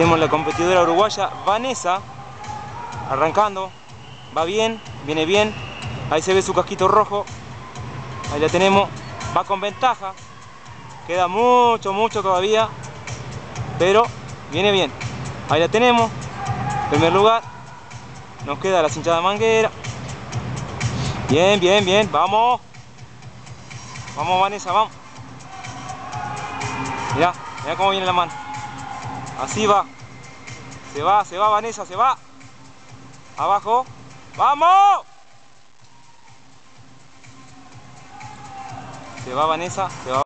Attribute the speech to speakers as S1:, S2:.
S1: tenemos la competidora uruguaya Vanessa, arrancando, va bien, viene bien, ahí se ve su casquito rojo, ahí la tenemos, va con ventaja, queda mucho, mucho todavía, pero viene bien, ahí la tenemos, primer lugar, nos queda la cinchada manguera, bien, bien, bien, vamos, vamos Vanessa, vamos, mirá, mirá cómo viene la mano, así va, se va, se va Vanessa, se va, abajo, vamos, se va Vanessa, se va